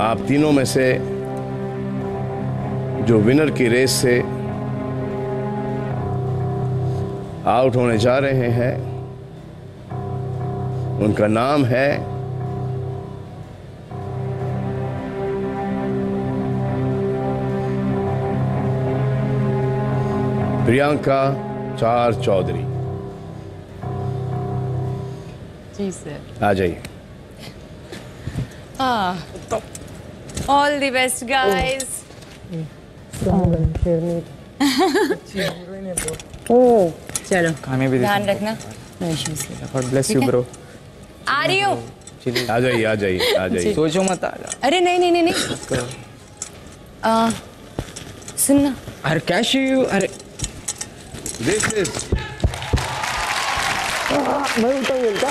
आप तीनों में से जो विनर की रेस से आउट होने जा रहे हैं उनका नाम है प्रियंका चार चौधरी। जी सर आ जाइए। ऑल द बेस्ट गाइस चलो खाने भी ध्यान रखना। गॉड ब्लेस यू ब्रो आ रही हूँ? आ जाइए आ जाइए आ जाइए। सोचो मत आ जा अरे नहीं नहीं नहीं नहीं। आ, सुनना अरे कैश यू अरे। दिस इज़ मैं उठा बोलता